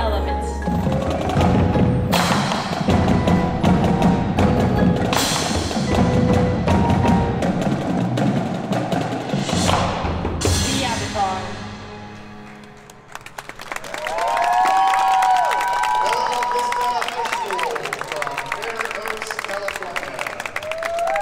elements.